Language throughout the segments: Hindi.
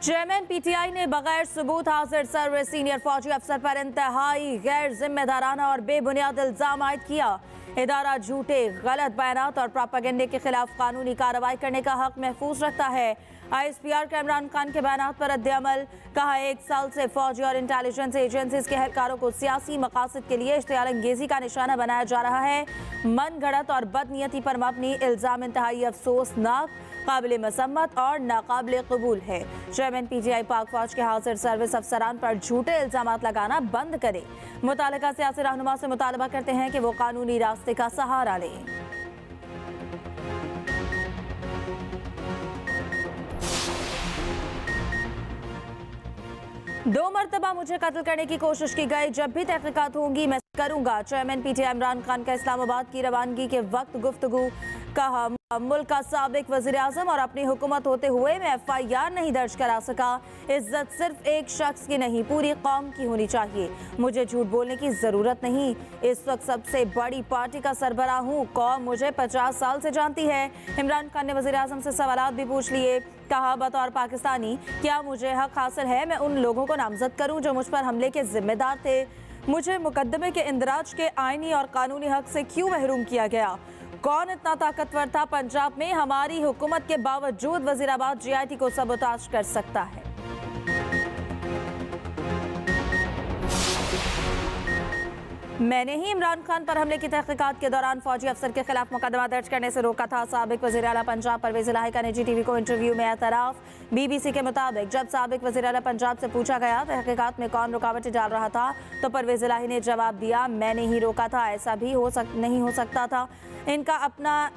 चेयरमैन पीटीआई ने बगैर सबूत हाजिर सर्विस सीनियर फौजी अफसर पर इंतहाई गैर जिम्मेदाराना और बेबुनियाद इल्ज़ाम आयद किया। इदारा झूठे, गलत बयान और प्रापागेंडे के खिलाफ कानूनी कार्रवाई करने का हक महफूज रखता है। आईएसपीआर के इमरान खान के बयान पर अमल कहा, एक साल से फौजी और इंटेलिजेंस एजेंसीज के एहलकारों को सियासी मकासद के लिए इश्तेहार अंगेजी का निशाना बनाया जा रहा है। मन गढ़त और बदनीयती पर मबनी इल्ज़ाम इंतहाई अफसोसनाक, काबिल मसम्मत और नाकाबिल कबूल है। चेयरमैन पीजीआई पाक फौज के हाजिर सर्विस अफसरान पर झूठे इल्ज़ाम लगाना बंद करे। मुतल सियासी रहनुमा से मुतालबा करते हैं कि वो कानूनी रास्ते का सहारा लें। दो मरतबा मुझे कत्ल करने की कोशिश की गई। जब भी तहकीकत होंगी, मैं करूँगा। चेयरमैन पीटीआई इमरान खान का इस्लामाबाद की रवानगी के वक्त गुफ्तगु कहा मुल्क का सबक वजी अजम और अपनी हुकूमत होते हुए मैं एफ़ आई आर नहीं दर्ज करा सका। इज़्ज़त सिर्फ़ एक शख्स की नहीं, पूरी कौम की होनी चाहिए। मुझे झूठ बोलने की ज़रूरत नहीं। इस वक्त सबसे बड़ी पार्टी का सरबरा हूँ। कौम मुझे पचास साल से जानती है। इमरान खान ने वजी अजम से सवाल भी पूछ लिए। कहा, बतौर पाकिस्तानी, क्या मुझे हक हासिल है? मैं उन लोगों को नामजद करूँ जो मुझ पर हमले के जिम्मेदार थे। मुझे मुकदमे के इंदराज के आइनी और कानूनी हक से क्यों महरूम किया गया? कौन इतना ताकतवर था पंजाब में? हमारी हुकूमत के बावजूद वजीराबाद जीआईटी को सबोताज कर सकता है। मैंने ही इमरान खान पर हमले की तहकीकत के दौरान फौजी अफसर के खिलाफ मुकदमा दर्ज करने से रोका था। सबक वजी अला पंजाब परवेज लाही का निजी टीवी को इंटरव्यू में एतराफ। सी के मुताबिक जब सबक वजी अला पंजाब से पूछा गया, तहकीकत में कौन रुकावटें डाल रहा था तो परवेज लाही ने जवाब दिया, मैंने ही रोका था, ऐसा भी हो सक, नहीं हो सकता था। इनका अपना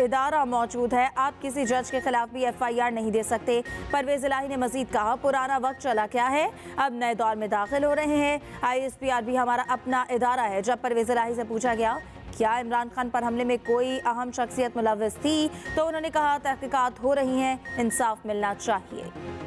इदारा मौजूद है। आप किसी जज के खिलाफ भी एफआईआर नहीं दे सकते। परवेज इलाही ने मजीद कहा, पुराना वक्त चला क्या है? अब नए दौर में दाखिल हो रहे हैं। आईएसपीआर भी हमारा अपना इदारा है। जब परवेज इलाही से पूछा गया, क्या इमरान खान पर हमले में कोई अहम शख्सियत मुलविस थी? तो उन्होंने कहा, तहकीकात हो रही हैं। इंसाफ मिलना चाहिए।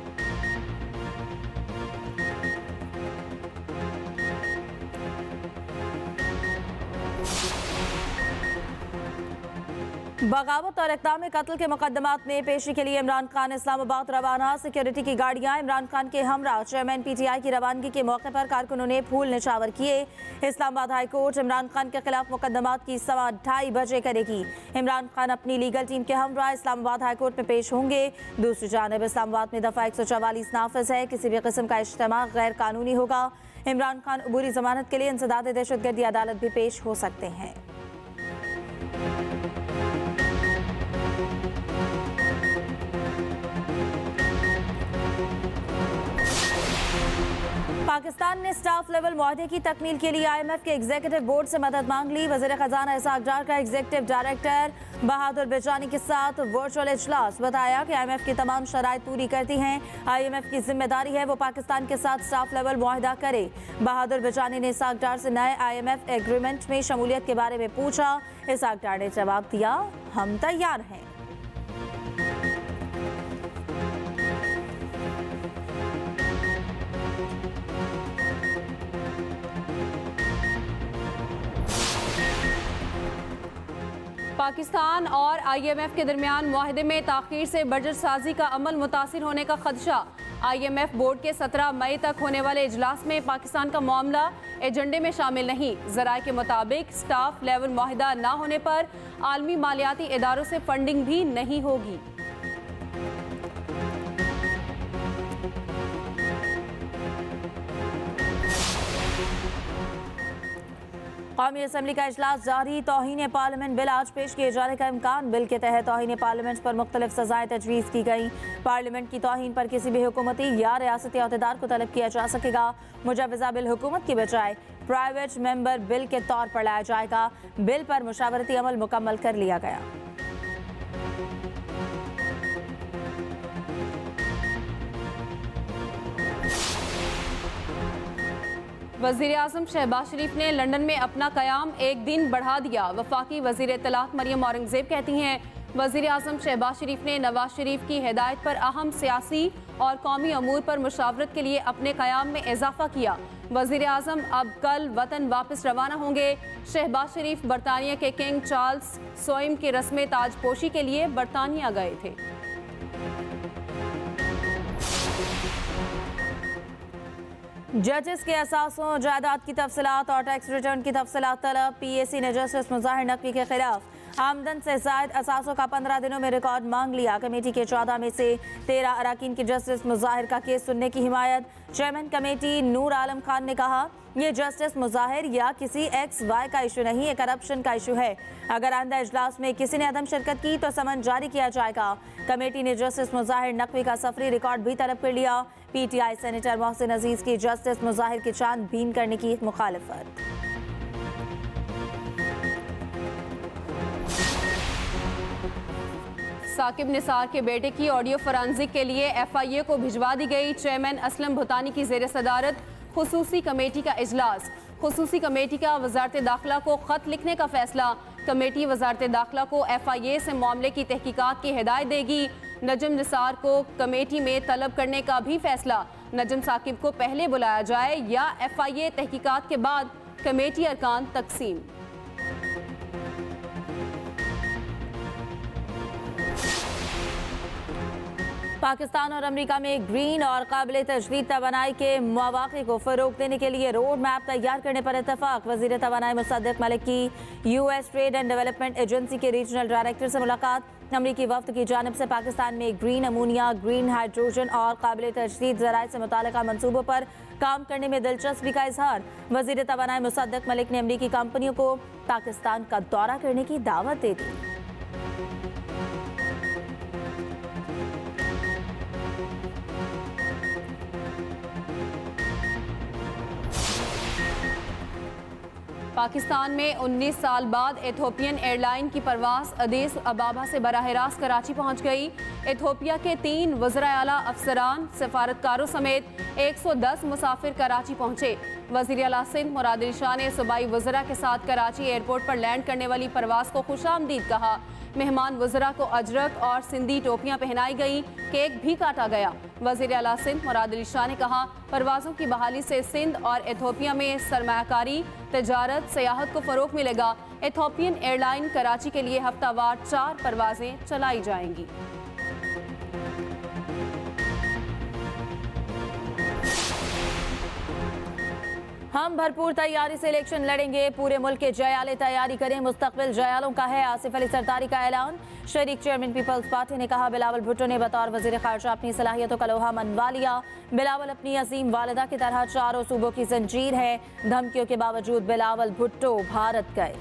बगावत और इकदाम कत्ल के मुकदमात में पेशी के लिए इमरान खान इस्लामाबाद रवाना। सिक्योरिटी की गाड़ियाँ इमरान खान के हमरा चेयरमैन पीटीआई की रवानगी के मौके पर कारकुनों ने फूल निशावर किए। इस्लामाबाद हाईकोर्ट इमरान खान के खिलाफ मुकदमात की सवा ढाई बजे करेगी। इमरान खान अपनी लीगल टीम के हमरा इस्लामाबाद हाईकोर्ट में पेश होंगे। दूसरी जानब, इस्लामाबाद में दफ़ा एक सौ चवालीस नाफिज है। किसी भी किस्म का इज्तम गैर कानूनी होगा। इमरान खान अबूरी जमानत के लिए इंसदाद दहशतगर्दी अदालत भी पेश हो सकते हैं। पाकिस्तान ने स्टाफ लेवल माहदे की तकमील के लिए आईएमएफ के एग्जीक्यूटिव बोर्ड से मदद मांग ली। वज़ीर खजाना इसाक डार का एग्जीक्यूटिव डायरेक्टर बहादुर बेचानी के साथ वर्चुअल इजलास। बताया कि आईएमएफ की तमाम शराइ पूरी करती हैं। आईएमएफ की ज़िम्मेदारी है वो पाकिस्तान के साथ स्टाफ लेवल माहिदा करे। बहादुर बेचानी ने इसाक डार से नए आईएमएफ एग्रीमेंट में शमूलियत के बारे में पूछा। इसाक डार ने जवाब दिया, हम तैयार हैं। पाकिस्तान और आईएमएफ के दरमियान माहदे में तखिर से बजट साजी का अमल मुतासर होने का खदशा। आईएमएफ बोर्ड के 17 मई तक होने वाले इजलास में पाकिस्तान का मामला एजेंडे में शामिल नहीं। जराये के मुताबिक स्टाफ लेवल माहिदा ना होने पर आलमी मालियाती इदारों से फंडिंग भी नहीं होगी। कौमी असम्बली का अजलास जारी। तोहन पार्लियामेंट बिल आज पेश किए जाने का इम्कान बिल के तहत। तोहन पार्लियामेंट पर मुख्तलिफ़ सजाएँ तजवीज़ की गई। पार्लियामेंट की तोहन पर किसी भी हुकूमती या रियासती अहदेदार को तलब किया जा सकेगा। मुजवजा बिल हुकूमत की बजाय प्राइवेट मेंबर बिल के तौर पर लाया जाएगा। बिल पर मुशावरती अमल मुकम्मल कर लिया गया। वज़ीर अजम शहबाज शरीफ ने लंदन में अपना क्याम एक दिन बढ़ा दिया। वफाकी वज़ीर तलाक मरियम औरंगज़ेब कहती हैं वज़ीर अजम शहबाज शरीफ ने नवाज़ शरीफ की हिदायत पर अहम सियासी और कौमी अमूर पर मुशावरत के लिए अपने क्याम में इजाफा किया। वज़ीर अजम अब कल वतन वापस रवाना होंगे। शहबाज शरीफ बरतानिया के किंग चार्ल्स सोइम की रस्म ताजपोशी के लिए बरतानिया गए थे। जजेस के असासों जायदाद की तफसलत और टैक्स रिटर्न की तफसलात तलब। पी ए सी ने जस्टिस मुजाहिर नकवी के खिलाफ। आमदन से जायद असासों का पंद्रह दिनों में रिकॉर्ड मांग लिया। कमेटी के चौदह में से तेरह अरकान की जस्टिस मुजाहिर का केस सुनने की हिमायत। चेयरमैन कमेटी नूर आलम खान ने कहा, ये जस्टिस मुजाहिर या किसी एक्स, वाई का इशू नहीं, ये करप्शन का इशू है। अगर आंदा इजलास में किसी ने अदम शिरकत की तो समन जारी किया जाएगा। कमेटी ने जस्टिस मुजाहिर नकवी का सफरी रिकॉर्ड भी तलब कर लिया। पीटीआई सेनेटर मोहसिन अज़ीज़ की जस्टिस मुजाहिर की चाँद बीन करने की मुखालफत। साकिब निसार के बेटे की ऑडियो फरानजिक के लिए एफआईए को भिजवा दी गई। चेयरमैन असलम भुतानी की जेर सदारत, खसूसी कमेटी का इजलास। खसूसी कमेटी का वजारत दाखिला को ख़त लिखने का फैसला। कमेटी वजारत दाखिला को एफ़ आई ए से मामले की तहकीकत की हिदायत देगी। नजम निसार को कमेटी में तलब करने का भी फैसला। नजम साकिब को पहले बुलाया जाए या एफ़ आई ए तहकीकात के बाद कमेटी अरकान तकसीम। पाकिस्तान और अमेरिका में ग्रीन और काबिल तजदीद तोानाई के मौाक़े को फ़रोग देने के लिए रोड मैप तैयार करने पर इतफाक़ वजी तोानाई मुसदक मलिक की U S trade and development agency के रीजनल डायरेक्टर से मुलाकात। अमरीकी वफद की जानब से पाकिस्तान में ग्रीन अमोनिया, ग्रीन हाइड्रोजन और काबिल तजदीद जराए से मुतल मनसूबों पर काम करने में दिलचस्पी का इजहार। वज़ीर तोानाई मुसदक मलिक ने अमरीकी कंपनियों को पाकिस्तान का दौरा करने की दावत दे दी। पाकिस्तान में 19 साल बाद एथोपियन एयरलाइन की परवास अदेस अबाबा से बरह रास्त कराची पहुँच गई। एथोपिया के तीन वजरा अला अफसरान, सफारतकारों समेत 110 मुसाफिर कराची पहुँचे। वज़ीर अला सिंध मुरादिल शाह ने सूबाई वजरा के साथ कराची एयरपोर्ट पर लैंड करने वाली परवास को खुश आमदीद कहा। मेहमान वजरा को अजरक और सिंधी टोपियाँ पहनाई गई। केक भी काटा गया। वज़ीर अला सिंध मुराद अली शाह ने कहा, परवाज़ों की बहाली से सिंध और एथोपिया में सरमाकारी तजारत सयाहत को फ़रोग मिलेगा। एथोपियन एयरलाइन कराची के लिए हफ्तावार चार परवाजें चलाई जाएँगी। हम भरपूर तैयारी से इलेक्शन लड़ेंगे। पूरे मुल्क के जयाले तैयारी करें। मुस्तबिल जयालों का है। आसिफ अली सरदारी का ऐलान। शरीक चेयरमैन पीपल्स पार्टी ने कहा, बिलावल भुट्टो ने बतौर वज़ीर खारजा अपनी सलाहियतों का लोहा मनवा लिया। बिलावल अपनी अजीम वालदा की तरह चारों सूबों की जंजीर है। धमकियों के बावजूद बिलावल भुट्टो भारत गए।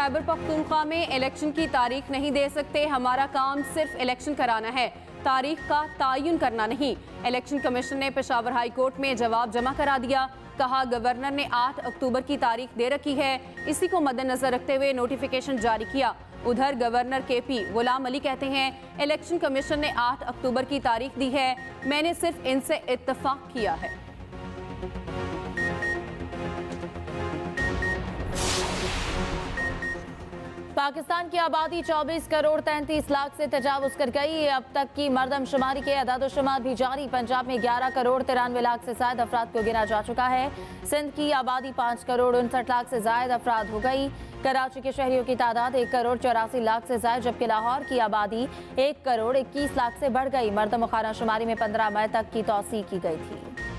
खैबर पख्तूनख्वा में इलेक्शन की तारीख नहीं दे सकते। हमारा काम सिर्फ़ इलेक्शन कराना है। तारीख का तयन करना नहीं। इलेक्शन कमीशन ने पेशावर हाई कोर्ट में जवाब जमा करा दिया। कहा, गवर्नर ने 8 अक्टूबर की तारीख दे रखी है। इसी को मद्देनजर रखते हुए नोटिफिकेशन जारी किया। उधर गवर्नर के पी गुलाम अली कहते हैं, इलेक्शन कमीशन ने 8 अक्टूबर की तारीख दी है। मैंने सिर्फ़ इनसे इतफाक किया है। पाकिस्तान की आबादी 24 करोड़ तैंतीस लाख से तजावज कर गई। अब तक की मरदमशुमारी के अदादशुमार भी जारी। पंजाब में 11 करोड़ तिरानवे लाख से ज़्यादा अफराद को गिरा जा चुका है। सिंध की आबादी 5 करोड़ उनसठ लाख से ज़्यादा अफराद हो गई। कराची के शहरियों की तादाद एक करोड़ चौरासी लाख से ज़्यादा, जबकि लाहौर की आबादी एक करोड़ इक्कीस लाख से बढ़ गई। मरदम खाना शुमारी में पंद्रह मई तक की तोसी की गई थी।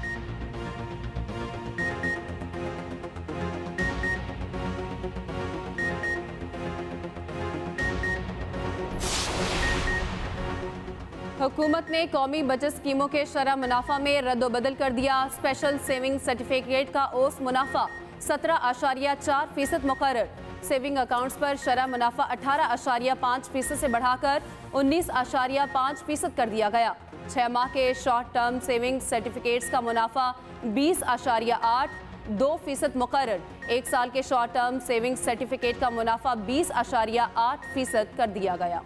हुकूमत ने कौमी बचत स्कीमों के शरा मुनाफा में रद्दबदल कर दिया। स्पेशल सेविंग सर्टिफिकेट का ओस मुनाफा, सत्रह आशारिया चार फ़ीसद मुकर सेविंग अकाउंट्स पर शरा मुनाफा अठारह आशारिया पाँच फ़ीसद से बढ़ाकर उन्नीस आशारिया पाँच फ़ीसद कर दिया गया। छः माह के शॉर्ट टर्म सेविंग सर्टिफिकेट्स का मुनाफा बीस आशारिया आठ, दो फ़ीसद मुकर एक साल के शॉर्ट टर्म सेविंग सर्टिफिकेट का मुनाफा बीस आशारिया आठ फ़ीसद कर दिया गया।